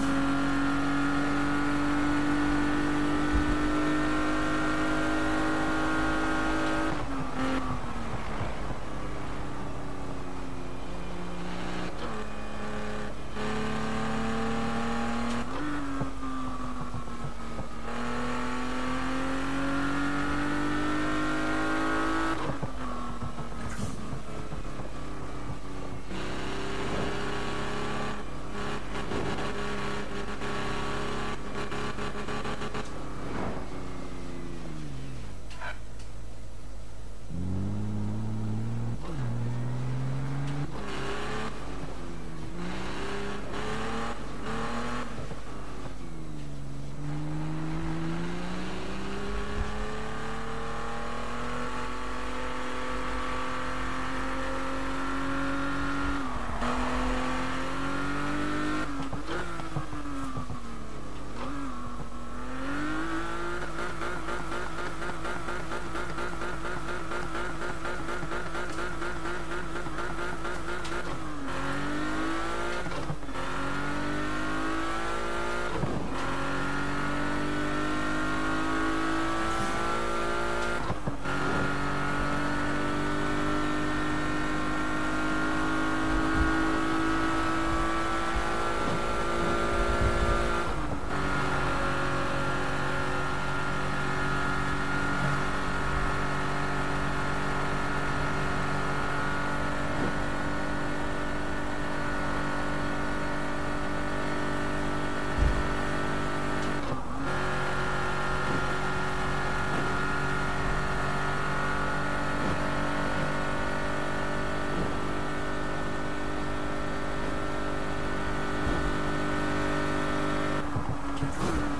you you